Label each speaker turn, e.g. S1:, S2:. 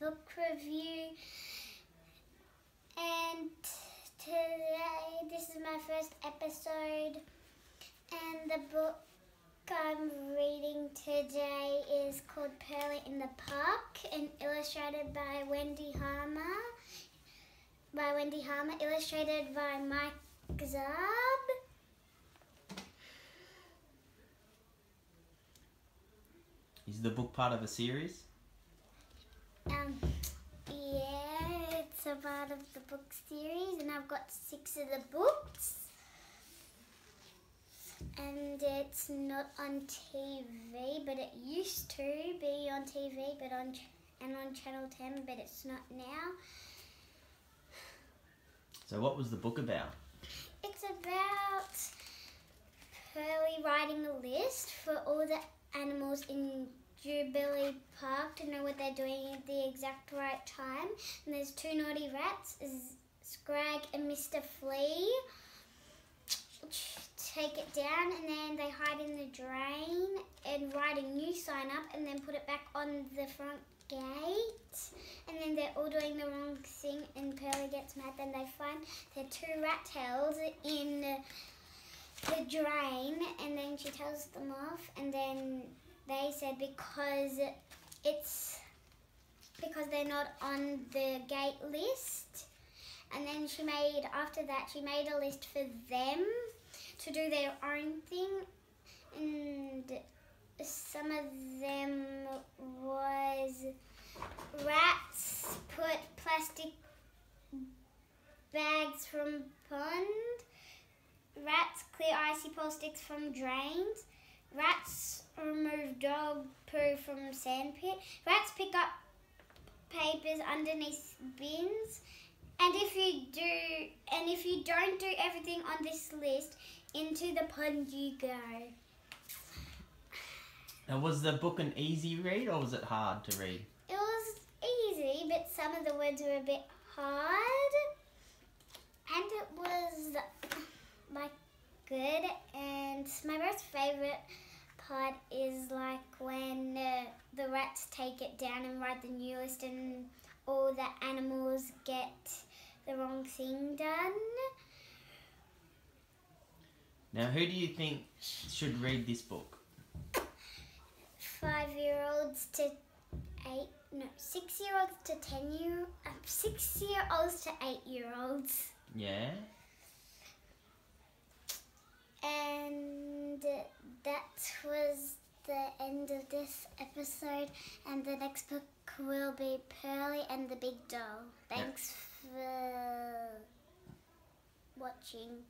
S1: book review. And today, this is my first episode, and the book I'm reading today is called Pearlie in the Park and illustrated by Wendy Harmer. By Wendy Harmer, illustrated by Mike Zarb.
S2: Is the book part of a series?
S1: Um, yeah, it's a part of the book series, and I've got six of the books. And it's not on TV, but it used to be on TV, but on and on Channel Ten, but it's not now.
S2: So, what was the book about?
S1: It's about Pearlie writing a list for all the animals in Jubilee Park to know what they're doing at the exact right time. And there's two naughty rats, Scrag and Mr. Flea. Take it down and then they hide in the drain and write a new sign up and then put it back on the front gate. And then they're all doing the wrong thing and Pearlie gets mad. Then they find the two rat tails in the drain and then she tells them off and then they said because it's because they're not on the gate list. And then she made after that she made a list for them to do their own thing. And some of them was rats put plastic bags from pond rats clear icy pole sticks from drains poo from sandpit rats pick up papers underneath bins. And if you do and if you don't do everything on this list into the pond you go.
S2: Now, was the book an easy read or was it hard to read?
S1: it was easy but some of the words were a bit hard. And it was like good and my most favorite part is like when uh, the rats take it down and write the new list and all the animals get the wrong thing done
S2: Now, who do you think should read this book?
S1: five year olds to eight no six year olds to ten year um, six year olds to eight year olds
S2: Yeah?
S1: and that was the end of this episode and the next book will be Pearlie and the big doll. Thanks for watching